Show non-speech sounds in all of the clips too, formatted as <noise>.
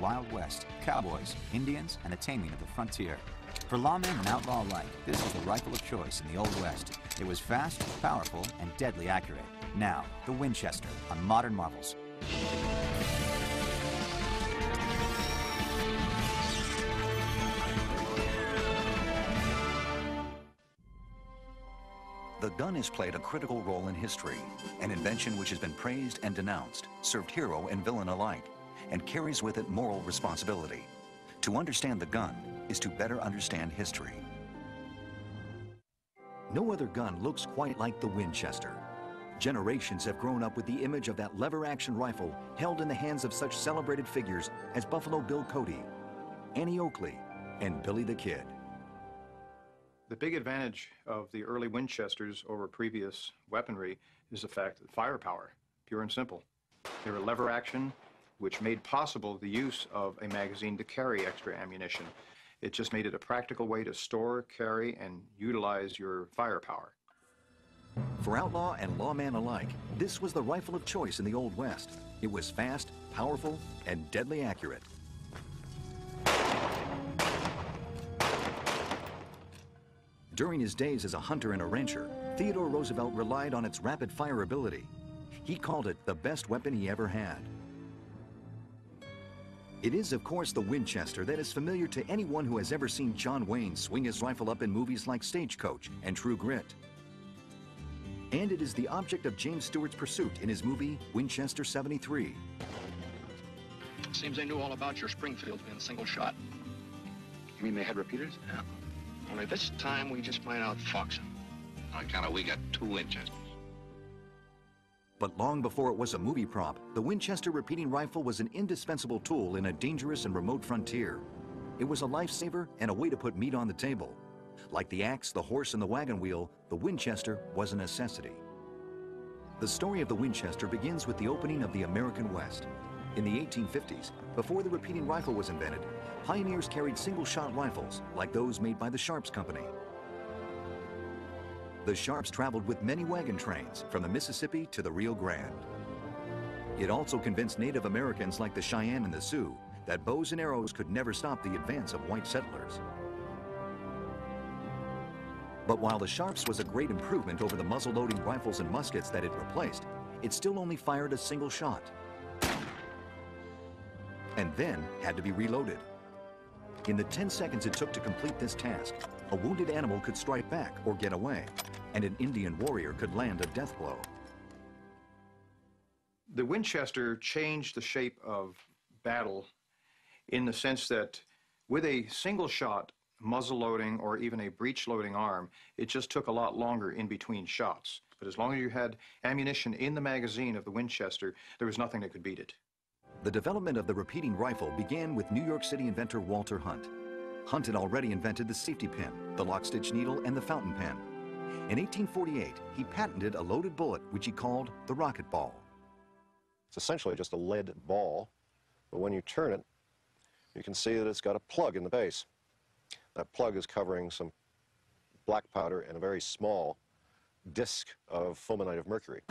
Wild West, cowboys, Indians, and the taming of the frontier. For lawmen and outlaw alike, this is the rifle of choice in the Old West. It was fast, powerful, and deadly accurate. Now, the Winchester on Modern Marvels. The gun has played a critical role in history, an invention which has been praised and denounced, served hero and villain alike, and carries with it moral responsibility. To understand the gun is to better understand history. No other gun looks quite like the Winchester. Generations have grown up with the image of that lever-action rifle held in the hands of such celebrated figures as Buffalo Bill Cody, Annie Oakley, and Billy the Kid. The big advantage of the early Winchesters over previous weaponry is the fact that firepower, pure and simple. They were lever action, which made possible the use of a magazine to carry extra ammunition. It just made it a practical way to store, carry, and utilize your firepower. For outlaw and lawman alike, this was the rifle of choice in the Old West. It was fast, powerful, and deadly accurate. During his days as a hunter and a rancher, Theodore Roosevelt relied on its rapid fire ability. He called it the best weapon he ever had. It is, of course, the Winchester that is familiar to anyone who has ever seen John Wayne swing his rifle up in movies like Stagecoach and True Grit. And it is the object of James Stewart's pursuit in his movie Winchester 73. Seems they knew all about your Springfield being single shot. You mean they had repeaters? Yeah. Only this time we just might outfox them. On account of we got two Winchesters. But long before it was a movie prop, the Winchester repeating rifle was an indispensable tool in a dangerous and remote frontier. It was a lifesaver and a way to put meat on the table. Like the axe, the horse, and the wagon wheel, the Winchester was a necessity. The story of the Winchester begins with the opening of the American West. In the 1850s, before the repeating rifle was invented, pioneers carried single-shot rifles like those made by the Sharps Company. The Sharps traveled with many wagon trains from the Mississippi to the Rio Grande. It also convinced Native Americans like the Cheyenne and the Sioux that bows and arrows could never stop the advance of white settlers. But while the Sharps was a great improvement over the muzzle-loading rifles and muskets that it replaced, it still only fired a single shot. And then had to be reloaded. In the 10 seconds it took to complete this task, a wounded animal could strike back or get away, and an Indian warrior could land a death blow. The Winchester changed the shape of battle in the sense that with a single shot muzzle loading or even a breech loading arm, it just took a lot longer in between shots. But as long as you had ammunition in the magazine of the Winchester, there was nothing that could beat it. The development of the repeating rifle began with New York City inventor Walter Hunt. Hunt had already invented the safety pin, the lock-stitch needle, and the fountain pen. In 1848, he patented a loaded bullet which he called the rocket ball. It's essentially just a lead ball, but when you turn it, you can see that it's got a plug in the base. That plug is covering some black powder and a very small disc of fulminate of mercury.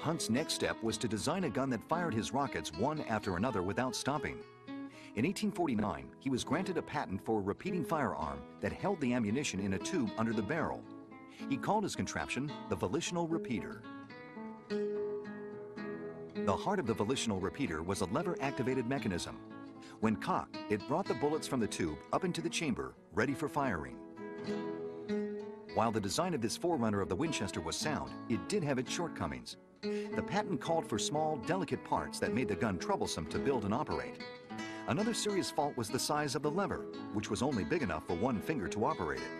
Hunt's next step was to design a gun that fired his rockets one after another without stopping. In 1849, he was granted a patent for a repeating firearm that held the ammunition in a tube under the barrel. He called his contraption the volitional repeater. The heart of the volitional repeater was a lever-activated mechanism. When cocked, it brought the bullets from the tube up into the chamber, ready for firing. While the design of this forerunner of the Winchester was sound, it did have its shortcomings. The patent called for small, delicate parts that made the gun troublesome to build and operate. Another serious fault was the size of the lever, which was only big enough for one finger to operate it.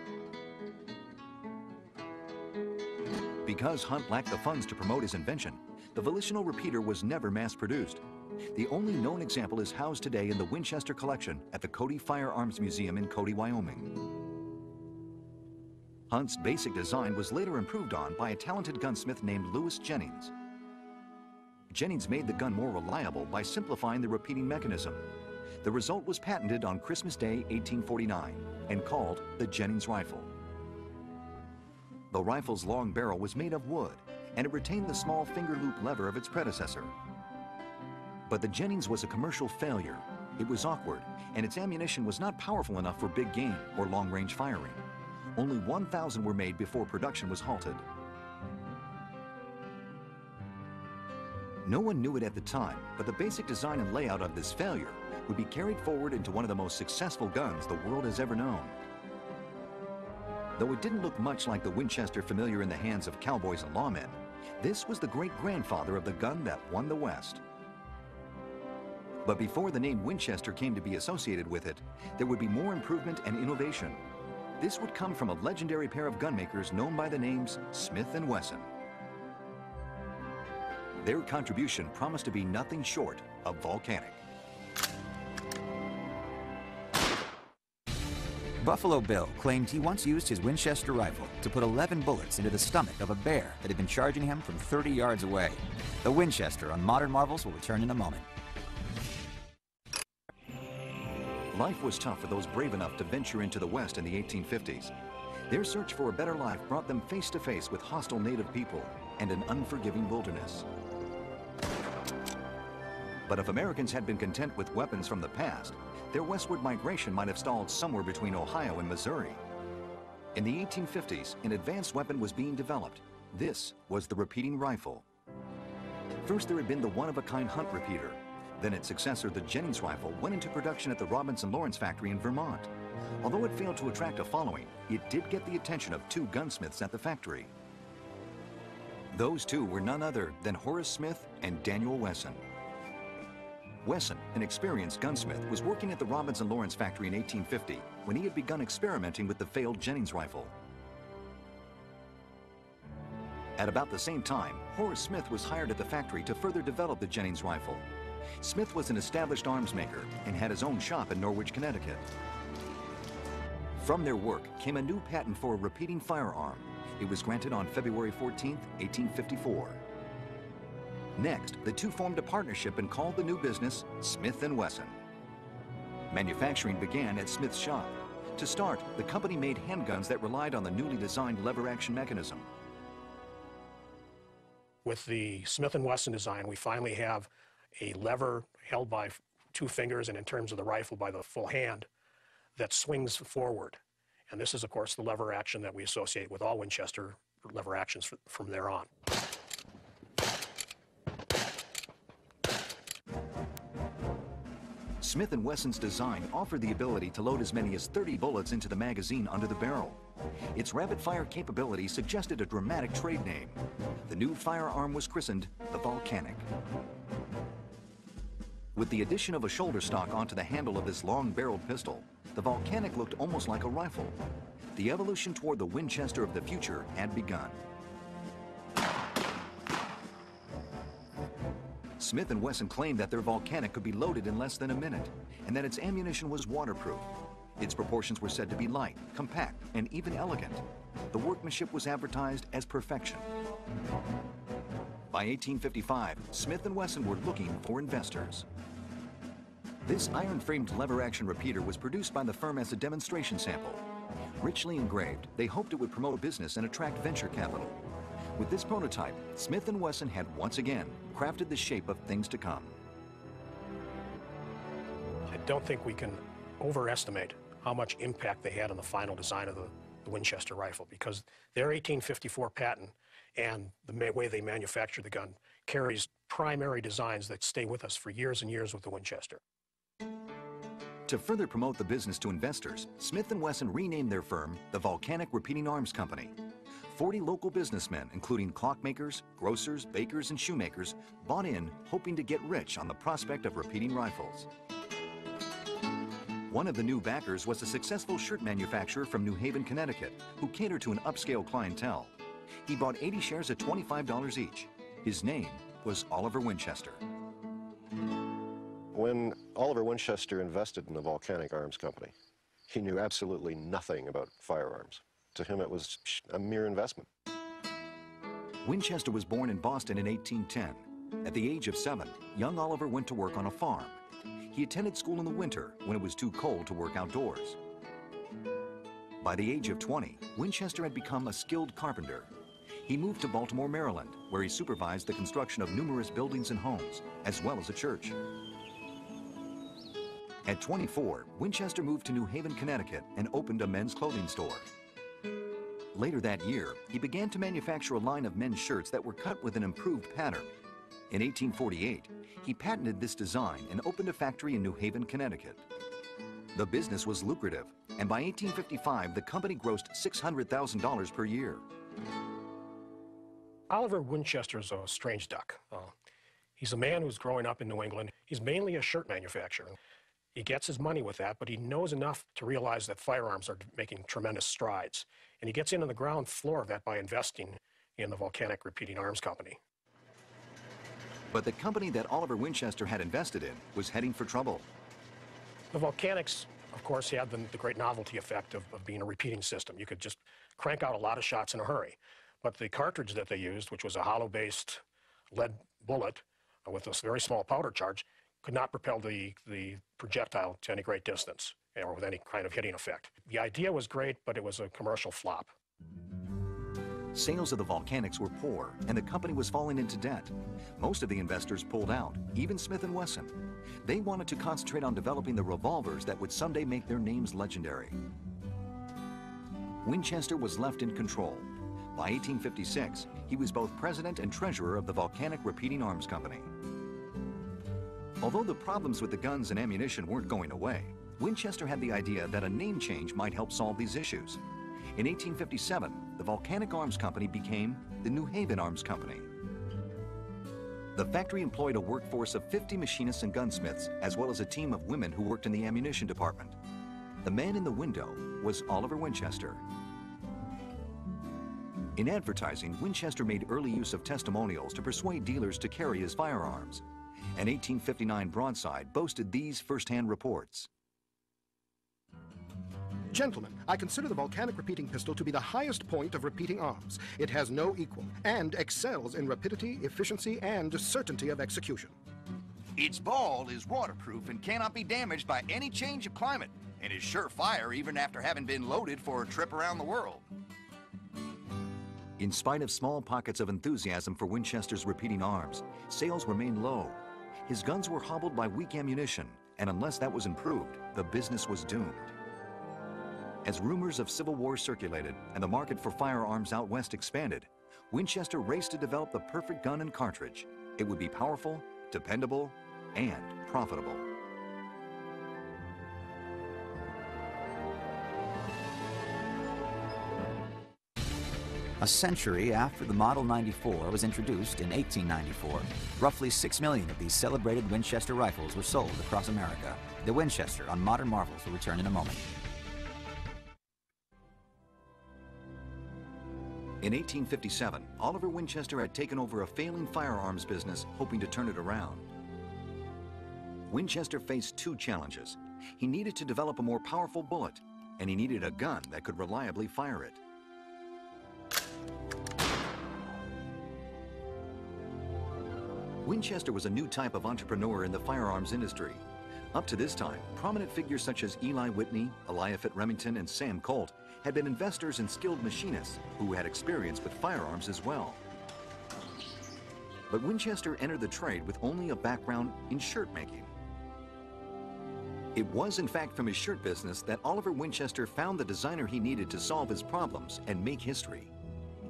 Because Hunt lacked the funds to promote his invention, the volitional repeater was never mass-produced. The only known example is housed today in the Winchester collection at the Cody Firearms Museum in Cody, Wyoming. Hunt's basic design was later improved on by a talented gunsmith named Lewis Jennings. Jennings made the gun more reliable by simplifying the repeating mechanism. The result was patented on Christmas Day 1849 and called the Jennings rifle. The rifle's long barrel was made of wood and it retained the small finger loop lever of its predecessor. But the Jennings was a commercial failure. It was awkward, and its ammunition was not powerful enough for big game or long-range firing. Only 1,000 were made before production was halted. No one knew it at the time, but the basic design and layout of this failure would be carried forward into one of the most successful guns the world has ever known. Though it didn't look much like the Winchester familiar in the hands of cowboys and lawmen, this was the great-grandfather of the gun that won the West. But before the name Winchester came to be associated with it, there would be more improvement and innovation. This would come from a legendary pair of gunmakers known by the names Smith & Wesson. Their contribution promised to be nothing short of volcanic. Buffalo Bill claimed he once used his Winchester rifle to put 11 bullets into the stomach of a bear that had been charging him from 30 yards away. The Winchester on Modern Marvels will return in a moment. Life was tough for those brave enough to venture into the West in the 1850s. Their search for a better life brought them face to face with hostile native people and an unforgiving wilderness. But if Americans had been content with weapons from the past, their westward migration might have stalled somewhere between Ohio and Missouri. In the 1850s, an advanced weapon was being developed. This was the repeating rifle. First, there had been the one-of-a-kind hunt repeater. Then its successor, the Jennings rifle, went into production at the Robbins & Lawrence factory in Vermont. Although it failed to attract a following, it did get the attention of two gunsmiths at the factory. Those two were none other than Horace Smith and Daniel Wesson. Wesson, an experienced gunsmith, was working at the Robbins & Lawrence factory in 1850 when he had begun experimenting with the failed Jennings rifle. At about the same time, Horace Smith was hired at the factory to further develop the Jennings rifle. Smith was an established arms maker and had his own shop in Norwich, Connecticut. From their work came a new patent for a repeating firearm. It was granted on February 14, 1854. Next, the two formed a partnership and called the new business Smith & Wesson. Manufacturing began at Smith's shop. To start, the company made handguns that relied on the newly designed lever-action mechanism. With the Smith & Wesson design, we finally have a lever held by two fingers and in terms of the rifle by the full hand that swings forward. And this is, of course, the lever action that we associate with all Winchester lever actions from there on. Smith & Wesson's design offered the ability to load as many as 30 bullets into the magazine under the barrel. Its rapid-fire capability suggested a dramatic trade name. The new firearm was christened the Volcanic. With the addition of a shoulder stock onto the handle of this long-barreled pistol, the Volcanic looked almost like a rifle. The evolution toward the Winchester of the future had begun. Smith & Wesson claimed that their Volcanic could be loaded in less than a minute, and that its ammunition was waterproof. Its proportions were said to be light, compact, and even elegant. The workmanship was advertised as perfection. By 1855, Smith & Wesson were looking for investors. This iron-framed lever-action repeater was produced by the firm as a demonstration sample. Richly engraved, they hoped it would promote business and attract venture capital. With this prototype, Smith & Wesson had once again crafted the shape of things to come. I don't think we can overestimate how much impact they had on the final design of the, the Winchester rifle because their 1854 patent and the way they manufacture the gun carries primary designs that stay with us for years and years with the Winchester. To further promote the business to investors, Smith & Wesson renamed their firm the Volcanic Repeating Arms Company 40 local businessmen, including clockmakers, grocers, bakers, and shoemakers, bought in hoping to get rich on the prospect of repeating rifles. One of the new backers was a successful shirt manufacturer from New Haven, Connecticut, who catered to an upscale clientele. He bought 80 shares at $25 each. His name was Oliver Winchester. When Oliver Winchester invested in the Volcanic Arms Company, he knew absolutely nothing about firearms. To him, it was a mere investment. Winchester was born in Boston in 1810. At the age of seven, young Oliver went to work on a farm. He attended school in the winter when it was too cold to work outdoors. By the age of 20, Winchester had become a skilled carpenter. He moved to Baltimore, Maryland, where he supervised the construction of numerous buildings and homes, as well as a church. At 24, Winchester moved to New Haven, Connecticut, and opened a men's clothing store. Later that year, he began to manufacture a line of men's shirts that were cut with an improved pattern. In 1848, he patented this design and opened a factory in New Haven, Connecticut. The business was lucrative, and by 1855, the company grossed $600,000 per year. Oliver Winchester is a strange duck. Uh, he's a man who's growing up in New England. He's mainly a shirt manufacturer. He gets his money with that, but he knows enough to realize that firearms are making tremendous strides. And he gets into the ground floor of that by investing in the Volcanic Repeating Arms Company. But the company that Oliver Winchester had invested in was heading for trouble. The Volcanics, of course, had the, the great novelty effect of, of being a repeating system. You could just crank out a lot of shots in a hurry. But the cartridge that they used, which was a hollow-based lead bullet uh, with a very small powder charge, could not propel the, the projectile to any great distance eh, or with any kind of hitting effect. The idea was great, but it was a commercial flop. Sales of the Volcanics were poor, and the company was falling into debt. Most of the investors pulled out, even Smith & Wesson. They wanted to concentrate on developing the revolvers that would someday make their names legendary. Winchester was left in control. By 1856, he was both president and treasurer of the Volcanic Repeating Arms Company. Although the problems with the guns and ammunition weren't going away, Winchester had the idea that a name change might help solve these issues. In 1857, the Volcanic Arms Company became the New Haven Arms Company. The factory employed a workforce of 50 machinists and gunsmiths, as well as a team of women who worked in the ammunition department. The man in the window was Oliver Winchester. In advertising, Winchester made early use of testimonials to persuade dealers to carry his firearms. An 1859 broadside boasted these first-hand reports. Gentlemen, I consider the volcanic repeating pistol to be the highest point of repeating arms. It has no equal and excels in rapidity, efficiency, and certainty of execution. Its ball is waterproof and cannot be damaged by any change of climate, and is surefire even after having been loaded for a trip around the world. In spite of small pockets of enthusiasm for Winchester's repeating arms, sales remained low. His guns were hobbled by weak ammunition, and unless that was improved, the business was doomed. As rumors of civil war circulated and the market for firearms out west expanded, Winchester raced to develop the perfect gun and cartridge. It would be powerful, dependable, and profitable. A century after the Model 94 was introduced in 1894, roughly 6 million of these celebrated Winchester rifles were sold across America. The Winchester on Modern Marvels will return in a moment. In 1857, Oliver Winchester had taken over a failing firearms business, hoping to turn it around. Winchester faced two challenges. He needed to develop a more powerful bullet, and he needed a gun that could reliably fire it. Winchester was a new type of entrepreneur in the firearms industry. Up to this time, prominent figures such as Eli Whitney, Eliphalet Remington, and Sam Colt had been investors and skilled machinists who had experience with firearms as well. But Winchester entered the trade with only a background in shirt making. It was in fact from his shirt business that Oliver Winchester found the designer he needed to solve his problems and make history.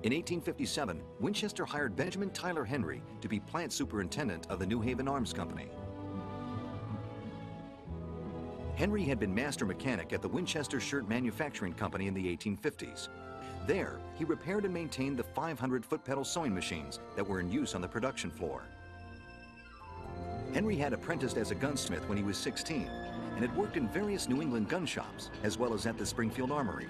In 1857, Winchester hired Benjamin Tyler Henry to be plant superintendent of the New Haven Arms Company. Henry had been master mechanic at the Winchester Shirt Manufacturing Company in the 1850s. There, he repaired and maintained the 500 foot pedal sewing machines that were in use on the production floor. Henry had apprenticed as a gunsmith when he was 16 and had worked in various New England gun shops as well as at the Springfield Armory.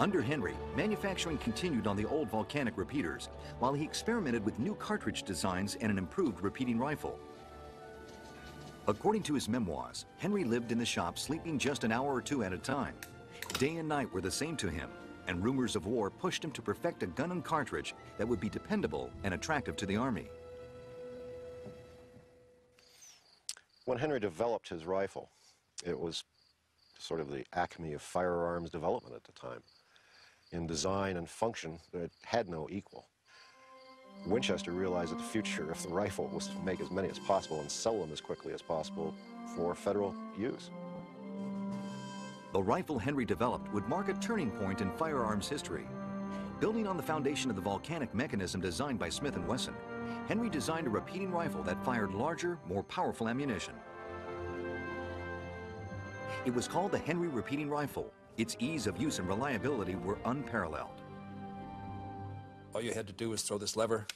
Under Henry, manufacturing continued on the old volcanic repeaters while he experimented with new cartridge designs and an improved repeating rifle. According to his memoirs, Henry lived in the shop sleeping just an hour or two at a time. Day and night were the same to him, and rumors of war pushed him to perfect a gun and cartridge that would be dependable and attractive to the Army. When Henry developed his rifle, it was sort of the acme of firearms development at the time. In design and function that had no equal. Winchester realized that the future of the rifle was to make as many as possible and sell them as quickly as possible for federal use. The rifle Henry developed would mark a turning point in firearms history. Building on the foundation of the volcanic mechanism designed by Smith & Wesson, Henry designed a repeating rifle that fired larger, more powerful ammunition. It was called the Henry Repeating Rifle. Its ease of use and reliability were unparalleled. All you had to do was throw this lever,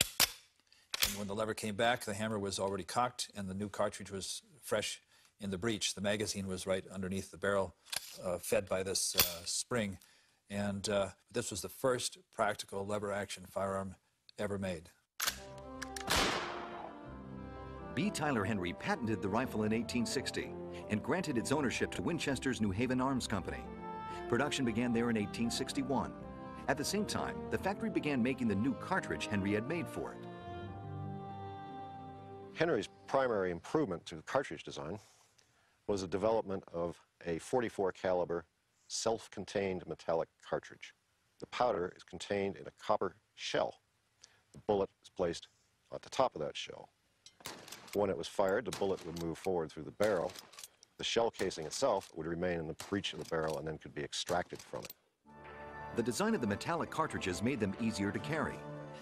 and when the lever came back, the hammer was already cocked, and the new cartridge was fresh in the breech. The magazine was right underneath the barrel, uh, fed by this uh, spring, and uh, this was the first practical lever action firearm ever made. B. Tyler Henry patented the rifle in 1860 and granted its ownership to Winchester's New Haven Arms Company. Production began there in 1861. At the same time, the factory began making the new cartridge Henry had made for it. Henry's primary improvement to cartridge design was the development of a 44 caliber self-contained metallic cartridge. The powder is contained in a copper shell. The bullet is placed at the top of that shell. When it was fired, the bullet would move forward through the barrel. The shell casing itself would remain in the breech of the barrel and then could be extracted from it. The design of the metallic cartridges made them easier to carry.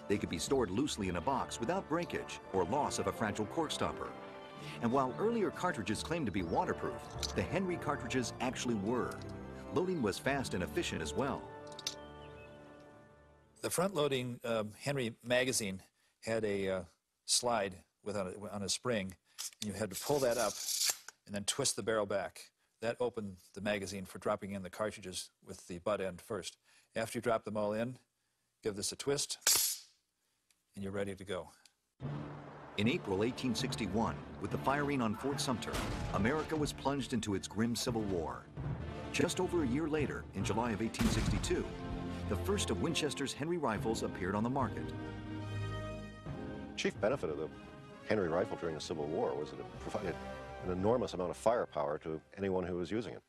They could be stored loosely in a box without breakage or loss of a fragile cork stopper. And while earlier cartridges claimed to be waterproof, the Henry cartridges actually were. Loading was fast and efficient as well. The front-loading um, Henry magazine had a uh, slide with on a, on a spring. And you had to pull that up and then twist the barrel back. That opened the magazine for dropping in the cartridges with the butt end first. After you drop them all in, give this a twist, and you're ready to go. In April 1861, with the firing on Fort Sumter, America was plunged into its grim Civil War. Just over a year later, in July of 1862, the first of Winchester's Henry rifles appeared on the market. Chief benefit of the Henry rifle during the Civil War was that it provided an enormous amount of firepower to anyone who was using it.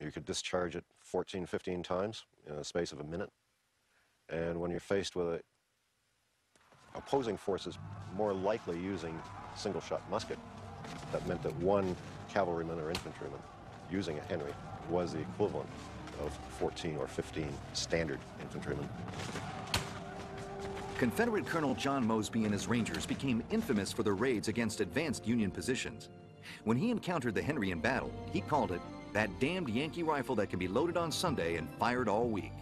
You could discharge it 14, 15 times in a space of a minute. And when you're faced with a opposing forces more likely using single-shot musket, that meant that one cavalryman or infantryman using a Henry was the equivalent of 14 or 15 standard infantrymen. Confederate Colonel John Mosby and his Rangers became infamous for their raids against advanced Union positions. When he encountered the Henry in battle, he called it that damned Yankee rifle that can be loaded on Sunday and fired all week.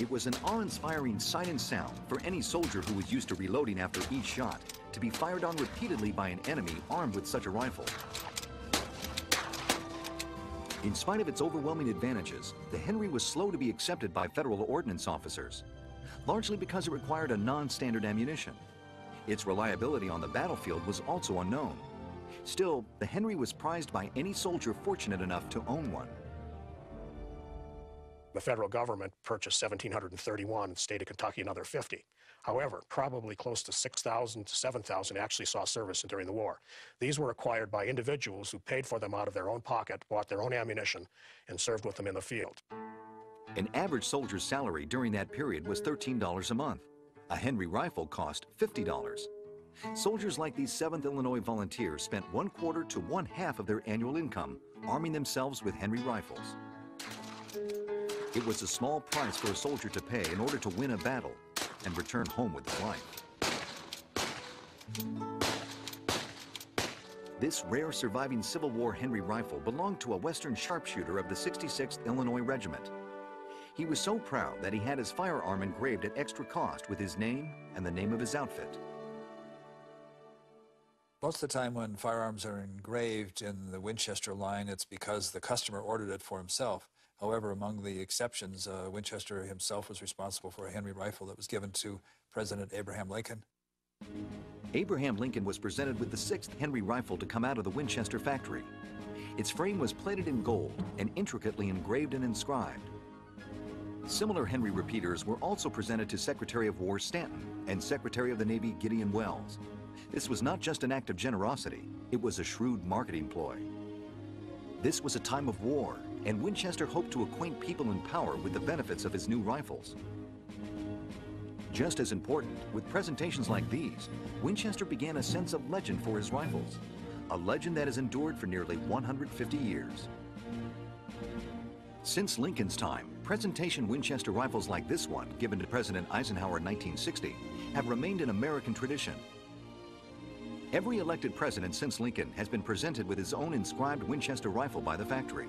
It was an awe-inspiring sight and sound for any soldier who was used to reloading after each shot to be fired on repeatedly by an enemy armed with such a rifle. In spite of its overwhelming advantages, the Henry was slow to be accepted by federal ordnance officers, largely because it required a non-standard ammunition. Its reliability on the battlefield was also unknown. Still, the Henry was prized by any soldier fortunate enough to own one. The federal government purchased 1,731, the state of Kentucky another 50. However, probably close to 6,000 to 7,000 actually saw service during the war. These were acquired by individuals who paid for them out of their own pocket, bought their own ammunition, and served with them in the field. An average soldier's salary during that period was $13 a month. A Henry rifle cost $50. Soldiers like these 7th Illinois volunteers spent one quarter to one half of their annual income arming themselves with Henry rifles. It was a small price for a soldier to pay in order to win a battle and return home with his life. This rare surviving Civil War Henry rifle belonged to a Western sharpshooter of the 66th Illinois Regiment. He was so proud that he had his firearm engraved at extra cost with his name and the name of his outfit. Most of the time when firearms are engraved in the Winchester line, it's because the customer ordered it for himself. However, among the exceptions, uh, Winchester himself was responsible for a Henry rifle that was given to President Abraham Lincoln. Abraham Lincoln was presented with the sixth Henry rifle to come out of the Winchester factory. Its frame was plated in gold and intricately engraved and inscribed. Similar Henry repeaters were also presented to Secretary of War Stanton and Secretary of the Navy Gideon Welles. This was not just an act of generosity, it was a shrewd marketing ploy. This was a time of war, and Winchester hoped to acquaint people in power with the benefits of his new rifles. Just as important, with presentations like these, Winchester began a sense of legend for his rifles, a legend that has endured for nearly 150 years. Since Lincoln's time, presentation Winchester rifles like this one, given to President Eisenhower in 1960, have remained an American tradition. Every elected president since Lincoln has been presented with his own inscribed Winchester rifle by the factory.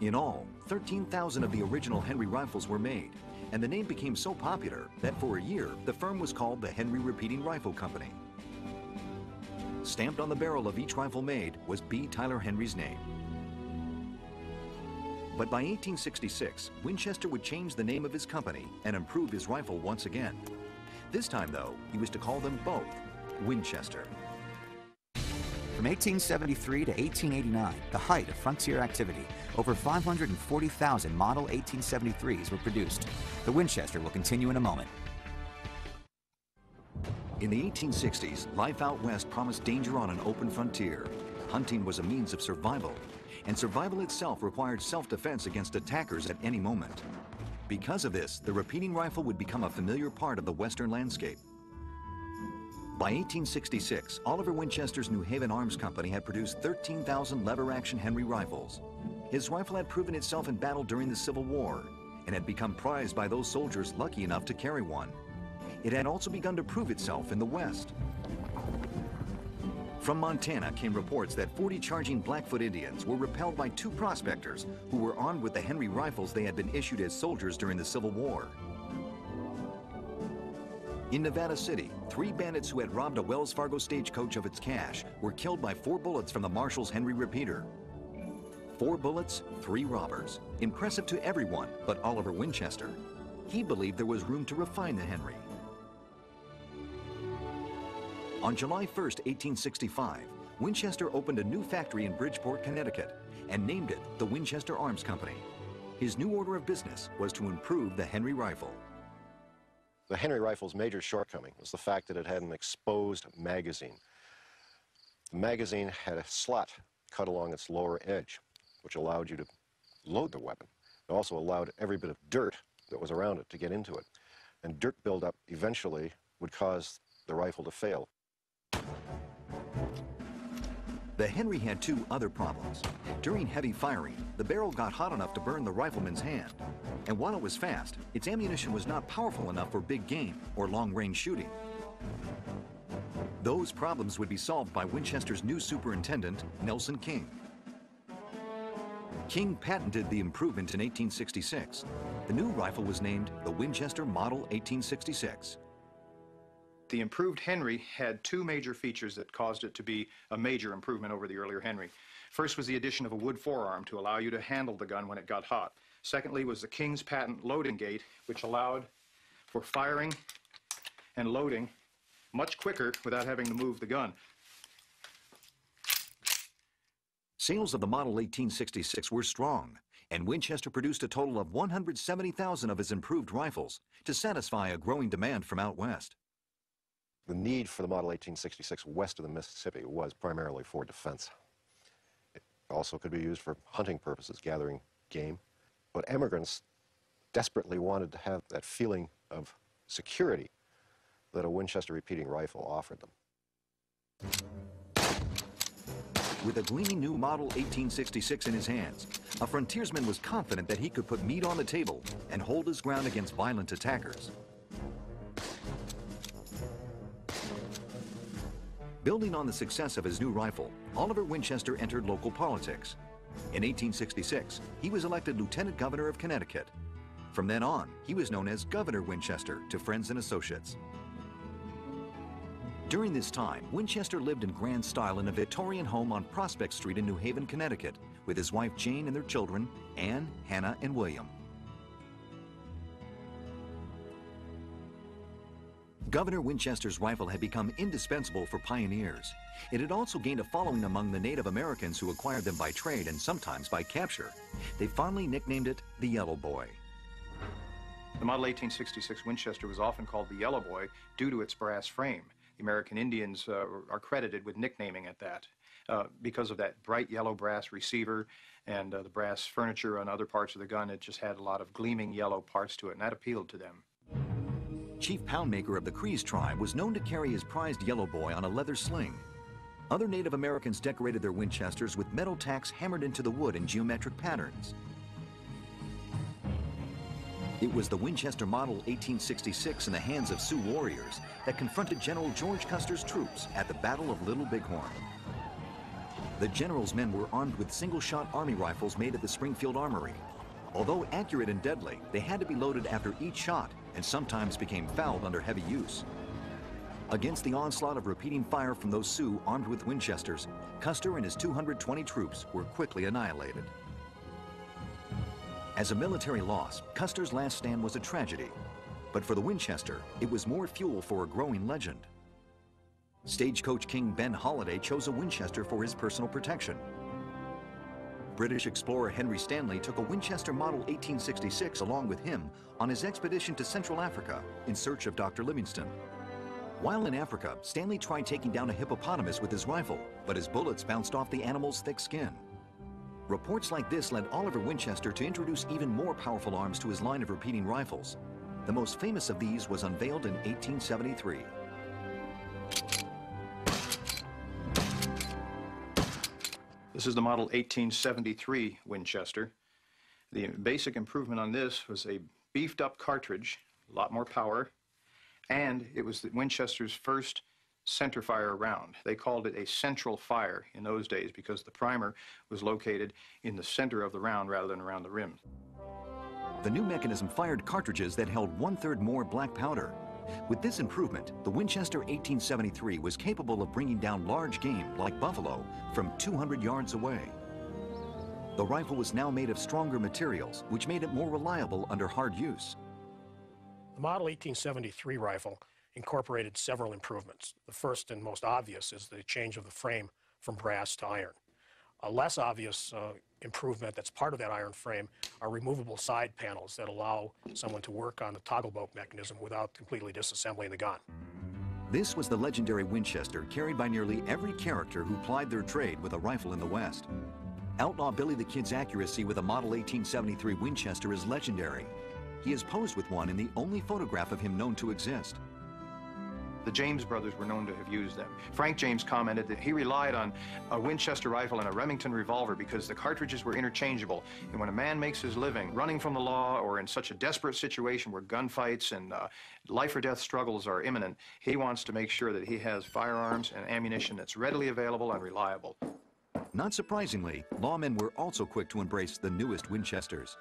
In all, 13,000 of the original Henry rifles were made, and the name became so popular that for a year, the firm was called the Henry Repeating Rifle Company. Stamped on the barrel of each rifle made was B. Tyler Henry's name. But by 1866, Winchester would change the name of his company and improve his rifle once again. This time, though, he was to call them both Winchester. From 1873 to 1889, the height of frontier activity, over 540,000 Model 1873s were produced. The Winchester will continue in a moment. In the 1860s, life out west promised danger on an open frontier. Hunting was a means of survival, and survival itself required self-defense against attackers at any moment. Because of this, the repeating rifle would become a familiar part of the western landscape. By 1866, Oliver Winchester's New Haven Arms Company had produced 13,000 lever-action Henry rifles. His rifle had proven itself in battle during the Civil War and had become prized by those soldiers lucky enough to carry one. It had also begun to prove itself in the West. From Montana came reports that 40 charging Blackfoot Indians were repelled by two prospectors who were armed with the Henry rifles they had been issued as soldiers during the Civil War. In Nevada City, three bandits who had robbed a Wells Fargo stagecoach of its cash were killed by four bullets from the Marshal's Henry repeater. Four bullets, three robbers. Impressive to everyone but Oliver Winchester. He believed there was room to refine the Henry. On July 1, 1865, Winchester opened a new factory in Bridgeport, Connecticut, and named it the Winchester Arms Company. His new order of business was to improve the Henry rifle. The Henry rifle's major shortcoming was the fact that it had an exposed magazine. The magazine had a slot cut along its lower edge, which allowed you to load the weapon. It also allowed every bit of dirt that was around it to get into it. And dirt buildup eventually would cause the rifle to fail. The Henry had two other problems. During heavy firing, the barrel got hot enough to burn the rifleman's hand. And while it was fast, its ammunition was not powerful enough for big game or long-range shooting. Those problems would be solved by Winchester's new superintendent, Nelson King. King patented the improvement in 1866. The new rifle was named the Winchester Model 1866. The improved Henry had two major features that caused it to be a major improvement over the earlier Henry. First was the addition of a wood forearm to allow you to handle the gun when it got hot. Secondly was the King's patent loading gate, which allowed for firing and loading much quicker without having to move the gun. Sales of the Model 1866 were strong, and Winchester produced a total of 170,000 of his improved rifles to satisfy a growing demand from out west. The need for the Model 1866 west of the Mississippi was primarily for defense. It also could be used for hunting purposes, gathering game. But emigrants desperately wanted to have that feeling of security that a Winchester repeating rifle offered them. With a gleaming new Model 1866 in his hands, a frontiersman was confident that he could put meat on the table and hold his ground against violent attackers. Building on the success of his new rifle, Oliver Winchester entered local politics. In 1866, he was elected Lieutenant Governor of Connecticut. From then on, he was known as Governor Winchester to friends and associates. During this time, Winchester lived in grand style in a Victorian home on Prospect Street in New Haven, Connecticut, with his wife Jane and their children, Anne, Hannah, and William. Governor Winchester's rifle had become indispensable for pioneers. It had also gained a following among the Native Americans who acquired them by trade and sometimes by capture. They fondly nicknamed it the Yellow Boy. The Model 1866 Winchester was often called the Yellow Boy due to its brass frame. the American Indians uh, are credited with nicknaming it that uh, because of that bright yellow brass receiver and uh, the brass furniture on other parts of the gun. It just had a lot of gleaming yellow parts to it, and that appealed to them. Chief Poundmaker of the Crees tribe was known to carry his prized yellow boy on a leather sling. Other Native Americans decorated their Winchesters with metal tacks hammered into the wood in geometric patterns. It was the Winchester Model 1866 in the hands of Sioux warriors that confronted General George Custer's troops at the Battle of Little Bighorn. The general's men were armed with single-shot army rifles made at the Springfield Armory. Although accurate and deadly, they had to be loaded after each shot and sometimes became fouled under heavy use. Against the onslaught of repeating fire from those Sioux armed with Winchesters, Custer and his 220 troops were quickly annihilated. As a military loss, Custer's last stand was a tragedy. But for the Winchester, it was more fuel for a growing legend. Stagecoach King Ben Holladay chose a Winchester for his personal protection. British explorer Henry Stanley took a Winchester Model 1866 along with him on his expedition to Central Africa in search of Dr. Livingstone. While in Africa, Stanley tried taking down a hippopotamus with his rifle, but his bullets bounced off the animal's thick skin. Reports like this led Oliver Winchester to introduce even more powerful arms to his line of repeating rifles. The most famous of these was unveiled in 1873. This is the model 1873 Winchester. The basic improvement on this was a beefed up cartridge, a lot more power, and it was the Winchester's first center fire round. They called it a central fire in those days because the primer was located in the center of the round rather than around the rim. The new mechanism fired cartridges that held one-third more black powder. With this improvement, the Winchester 1873 was capable of bringing down large game, like buffalo, from 200 yards away. The rifle was now made of stronger materials, which made it more reliable under hard use. The Model 1873 rifle incorporated several improvements. The first and most obvious is the change of the frame from brass to iron. A less obvious uh, improvement that's part of that iron frame are removable side panels that allow someone to work on the toggle bolt mechanism without completely disassembling the gun. This was the legendary Winchester carried by nearly every character who plied their trade with a rifle in the West. Outlaw Billy the Kid's accuracy with a Model 1873 Winchester is legendary. He has posed with one in the only photograph of him known to exist. The James brothers were known to have used them. Frank James commented that he relied on a Winchester rifle and a Remington revolver because the cartridges were interchangeable. And when a man makes his living running from the law or in such a desperate situation where gunfights and uh, life or death struggles are imminent, he wants to make sure that he has firearms and ammunition that's readily available and reliable. Not surprisingly, lawmen were also quick to embrace the newest Winchesters.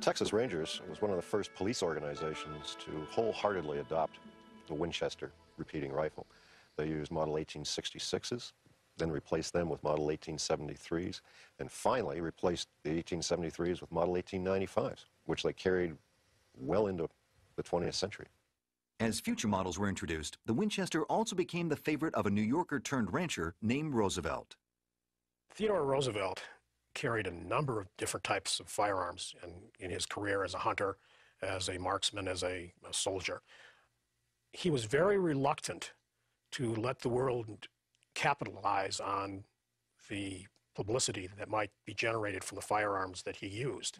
Texas Rangers was one of the first police organizations to wholeheartedly adopt the Winchester repeating rifle. They used Model 1866s, then replaced them with Model 1873s, and finally replaced the 1873s with Model 1895s, which they carried well into the 20th century. As future models were introduced, the Winchester also became the favorite of a New Yorker turned rancher named Roosevelt. Theodore Roosevelt carried a number of different types of firearms in, in his career as a hunter, as a marksman, as a, a soldier he was very reluctant to let the world capitalize on the publicity that might be generated from the firearms that he used.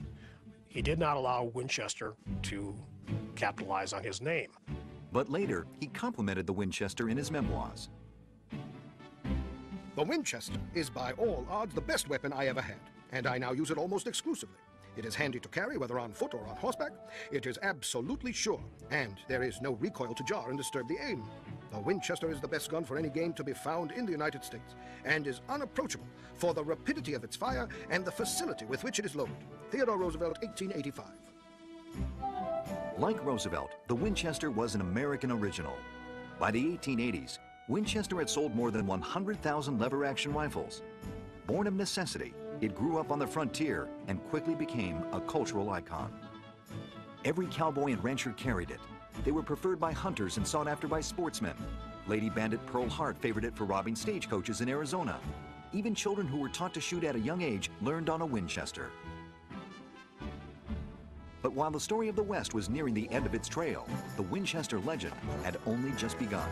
He did not allow Winchester to capitalize on his name. But later, he complimented the Winchester in his memoirs. The Winchester is by all odds the best weapon I ever had, and I now use it almost exclusively. It is handy to carry, whether on foot or on horseback. It is absolutely sure, and there is no recoil to jar and disturb the aim. The Winchester is the best gun for any game to be found in the United States, and is unapproachable for the rapidity of its fire and the facility with which it is loaded. Theodore Roosevelt, 1885. Like Roosevelt, the Winchester was an American original. By the 1880s, Winchester had sold more than 100,000 lever-action rifles. Born of necessity, it grew up on the frontier and quickly became a cultural icon. Every cowboy and rancher carried it. They were preferred by hunters and sought after by sportsmen. Lady Bandit Pearl Hart favored it for robbing stagecoaches in Arizona. Even children who were taught to shoot at a young age learned on a Winchester. But while the story of the West was nearing the end of its trail, the Winchester legend had only just begun.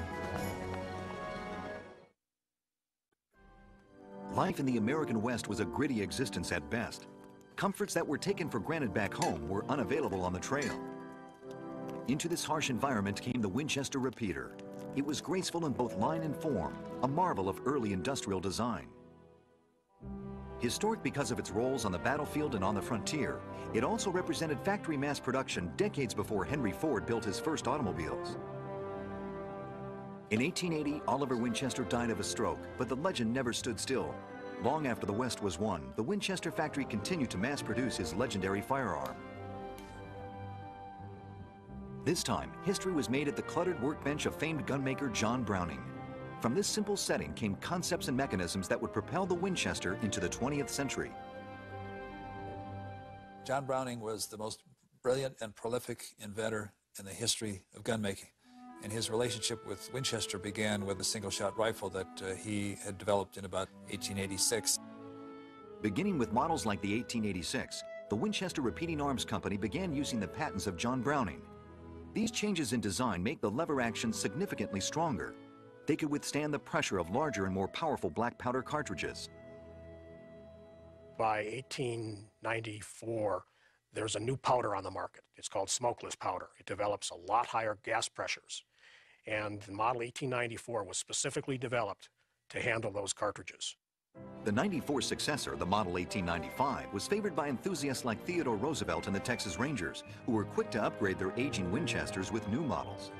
Life in the American West was a gritty existence at best. Comforts that were taken for granted back home were unavailable on the trail. Into this harsh environment came the Winchester repeater. It was graceful in both line and form, a marvel of early industrial design. Historic because of its roles on the battlefield and on the frontier, it also represented factory mass production decades before Henry Ford built his first automobiles. In 1880, Oliver Winchester died of a stroke, but the legend never stood still. Long after the West was won, the Winchester factory continued to mass produce his legendary firearm. This time, history was made at the cluttered workbench of famed gunmaker John Browning. From this simple setting came concepts and mechanisms that would propel the Winchester into the 20th century. John Browning was the most brilliant and prolific inventor in the history of gunmaking. And his relationship with Winchester began with a single-shot rifle that uh, he had developed in about 1886. Beginning with models like the 1886, the Winchester Repeating Arms Company began using the patents of John Browning. These changes in design make the lever action significantly stronger. They could withstand the pressure of larger and more powerful black powder cartridges. By 1894, there's a new powder on the market. It's called smokeless powder. It develops a lot higher gas pressures. And the model 1894 was specifically developed to handle those cartridges. The 94 successor, the Model 1895, was favored by enthusiasts like Theodore Roosevelt and the Texas Rangers, who were quick to upgrade their aging Winchesters with new models.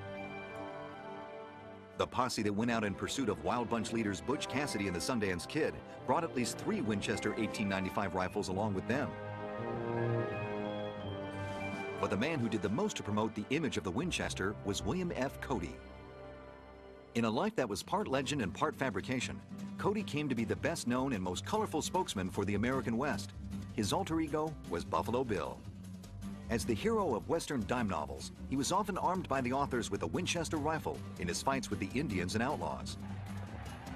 The posse that went out in pursuit of Wild Bunch leaders Butch Cassidy and the Sundance Kid brought at least three Winchester 1895 rifles along with them. But the man who did the most to promote the image of the Winchester was William F. Cody. In a life that was part legend and part fabrication, Cody came to be the best known and most colorful spokesman for the American West. His alter ego was Buffalo Bill. As the hero of Western dime novels, he was often armed by the authors with a Winchester rifle in his fights with the Indians and outlaws.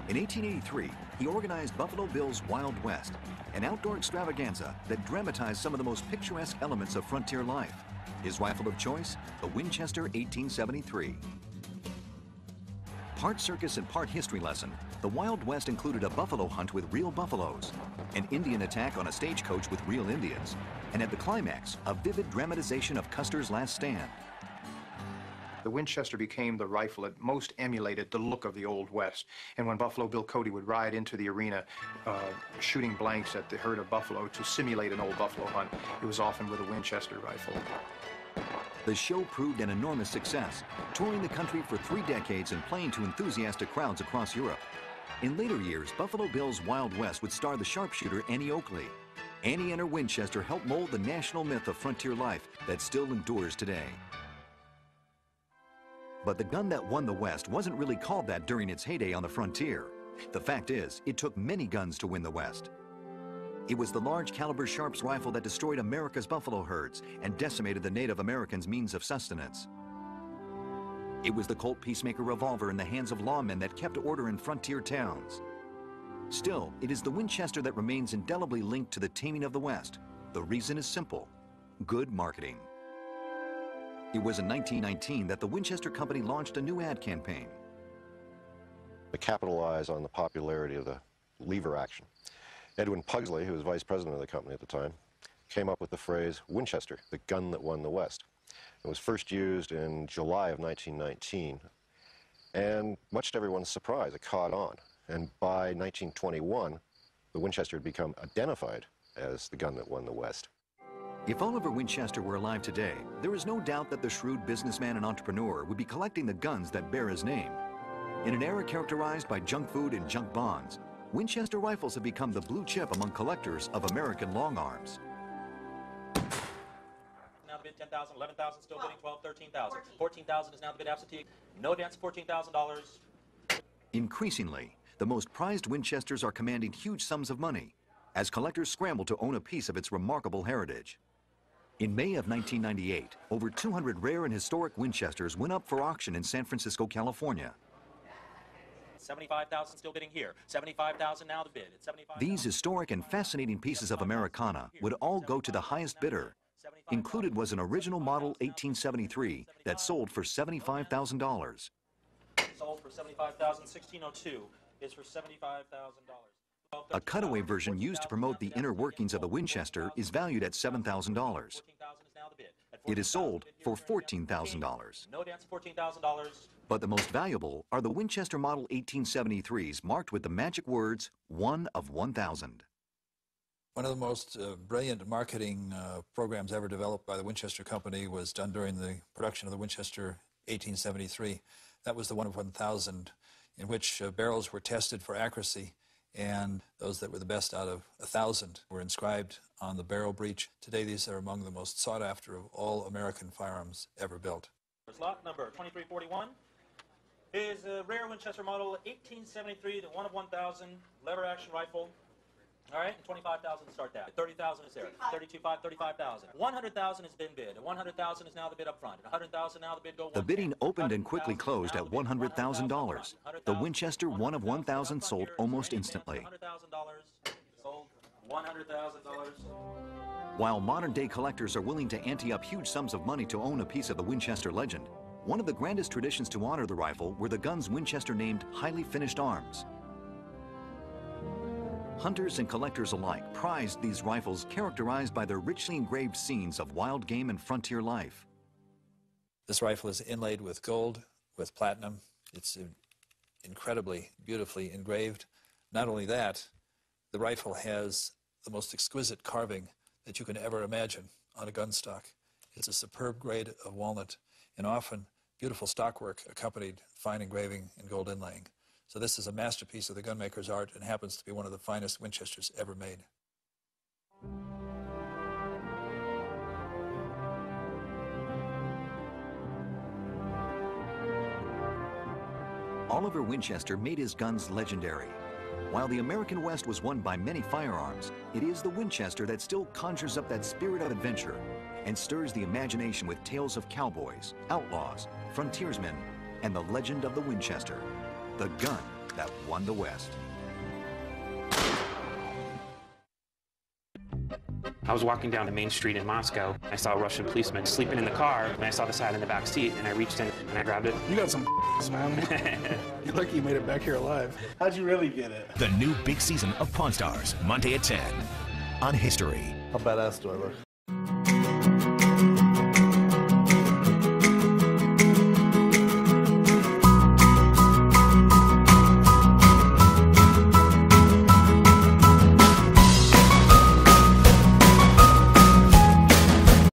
In 1883, he organized Buffalo Bill's Wild West, an outdoor extravaganza that dramatized some of the most picturesque elements of frontier life. His rifle of choice, the Winchester 1873. Part circus and part history lesson, the Wild West included a buffalo hunt with real buffaloes, an Indian attack on a stagecoach with real Indians, and at the climax, a vivid dramatization of Custer's last stand. The Winchester became the rifle that most emulated the look of the Old West. And when Buffalo Bill Cody would ride into the arena uh, shooting blanks at the herd of buffalo to simulate an old buffalo hunt, it was often with a Winchester rifle. The show proved an enormous success, touring the country for three decades and playing to enthusiastic crowds across Europe. In later years, Buffalo Bill's Wild West would star the sharpshooter Annie Oakley. Annie and her Winchester helped mold the national myth of frontier life that still endures today. But the gun that won the West wasn't really called that during its heyday on the frontier. The fact is, it took many guns to win the West. It was the large caliber Sharps rifle that destroyed America's buffalo herds and decimated the Native Americans' means of sustenance. It was the Colt Peacemaker revolver in the hands of lawmen that kept order in frontier towns. Still, it is the Winchester that remains indelibly linked to the taming of the West. The reason is simple good marketing. It was in 1919 that the Winchester Company launched a new ad campaign. To capitalize on the popularity of the lever action. Edwin Pugsley, who was vice president of the company at the time, came up with the phrase Winchester, the gun that won the West. It was first used in July of 1919, and much to everyone's surprise, it caught on. And by 1921, the Winchester had become identified as the gun that won the West. If Oliver Winchester were alive today, there is no doubt that the shrewd businessman and entrepreneur would be collecting the guns that bear his name. In an era characterized by junk food and junk bonds, Winchester rifles have become the blue chip among collectors of American long arms. Now the bid 10,000, 11,000, still bidding 12, 13,000. 14,000 is now the bid absentee. No advance, $14,000. Increasingly, the most prized Winchesters are commanding huge sums of money as collectors scramble to own a piece of its remarkable heritage. In May of 1998, over 200 rare and historic Winchesters went up for auction in San Francisco, California. 75,000 still bidding here. 75,000 now the bid. It's 75. These historic and fascinating pieces of Americana would all go to the highest bidder, Included was an original model 1873 that sold for $75,000. Sold for 75,000. 1602 is for $75,000. A cutaway version used to promote the inner workings of the Winchester is valued at $7,000. It is sold for $14,000. No dance, $14,000. But the most valuable are the Winchester Model 1873s marked with the magic words, one of 1,000. One of the most uh, brilliant marketing uh, programs ever developed by the Winchester Company was done during the production of the Winchester 1873. That was the one of 1,000 in which uh, barrels were tested for accuracy and those that were the best out of a thousand were inscribed on the barrel breech. Today, these are among the most sought after of all American firearms ever built. Lot number 2341 is a rare Winchester model 1873, the one of 1,000 lever action rifle. All right, and 25,000 start that. 30,000 is there. 32,500, 35,000. 100,000 has been bid. 100,000 is now the bid up front. 100,000 now the bid go The bidding opened and quickly closed at $100,000. The Winchester one of 1,000 sold almost instantly. $100,000 sold. $100,000. While modern day collectors are willing to ante up huge sums of money to own a piece of the Winchester legend, one of the grandest traditions to honor the rifle were the guns Winchester named highly finished arms. Hunters and collectors alike prized these rifles characterized by their richly engraved scenes of wild game and frontier life. This rifle is inlaid with gold, with platinum. It's incredibly beautifully engraved. Not only that, the rifle has the most exquisite carving that you can ever imagine on a gun stock. It's a superb grade of walnut and often beautiful stockwork accompanied fine engraving and gold inlaying. So this is a masterpiece of the gunmaker's art and happens to be one of the finest Winchesters ever made. Oliver Winchester made his guns legendary. While the American West was won by many firearms, it is the Winchester that still conjures up that spirit of adventure and stirs the imagination with tales of cowboys, outlaws, frontiersmen, and the legend of the Winchester, the gun that won the West. I was walking down the main street in Moscow. I saw a Russian policeman sleeping in the car, and I saw the side in the back seat, and I reached in and I grabbed it. You got some <laughs> man. <laughs> You're lucky you made it back here alive. How'd you really get it? The new big season of Pawn Stars, Monday at 10 on History. How badass do I look?